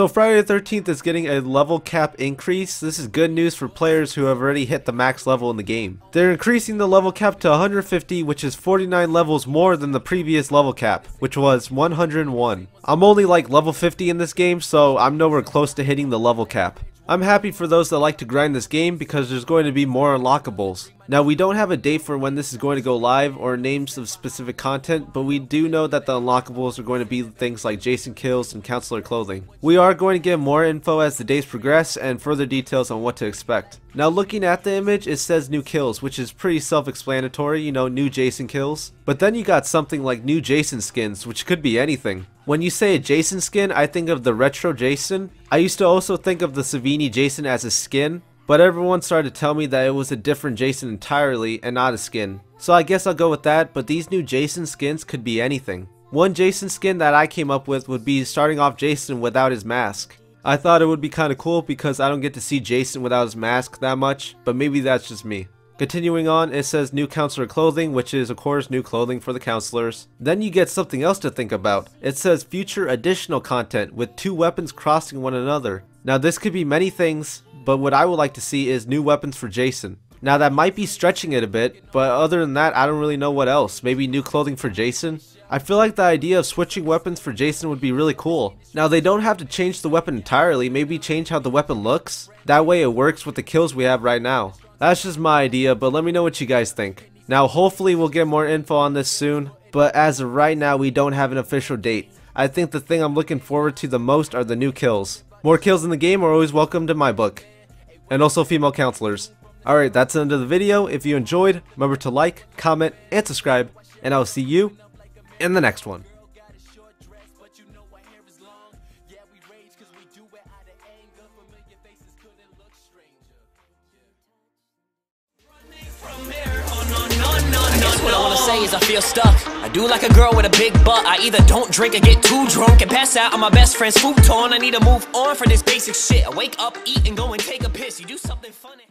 So Friday the 13th is getting a level cap increase. This is good news for players who have already hit the max level in the game. They're increasing the level cap to 150 which is 49 levels more than the previous level cap, which was 101. I'm only like level 50 in this game so I'm nowhere close to hitting the level cap. I'm happy for those that like to grind this game because there's going to be more unlockables. Now we don't have a date for when this is going to go live or names of specific content, but we do know that the unlockables are going to be things like Jason kills and counselor clothing. We are going to get more info as the days progress and further details on what to expect. Now looking at the image, it says new kills, which is pretty self-explanatory, you know, new Jason kills. But then you got something like new Jason skins, which could be anything. When you say a Jason skin, I think of the retro Jason. I used to also think of the Savini Jason as a skin, but everyone started to tell me that it was a different Jason entirely and not a skin. So I guess I'll go with that, but these new Jason skins could be anything. One Jason skin that I came up with would be starting off Jason without his mask. I thought it would be kinda cool because I don't get to see Jason without his mask that much, but maybe that's just me. Continuing on, it says new counselor clothing, which is of course new clothing for the counselors. Then you get something else to think about. It says future additional content with two weapons crossing one another. Now this could be many things, but what I would like to see is new weapons for Jason. Now that might be stretching it a bit, but other than that, I don't really know what else. Maybe new clothing for Jason? I feel like the idea of switching weapons for Jason would be really cool. Now they don't have to change the weapon entirely, maybe change how the weapon looks. That way it works with the kills we have right now. That's just my idea, but let me know what you guys think. Now hopefully we'll get more info on this soon, but as of right now we don't have an official date. I think the thing I'm looking forward to the most are the new kills. More kills in the game are always welcomed in my book. And also female counselors. Alright, that's the end of the video. If you enjoyed, remember to like, comment, and subscribe. And I'll see you in the next one. What I wanna say is I feel stuck. I do like a girl with a big butt. I either don't drink or get too drunk and pass out on my best friend's futon. I need to move on from this basic shit. I wake up, eat, and go and take a piss. You do something funny.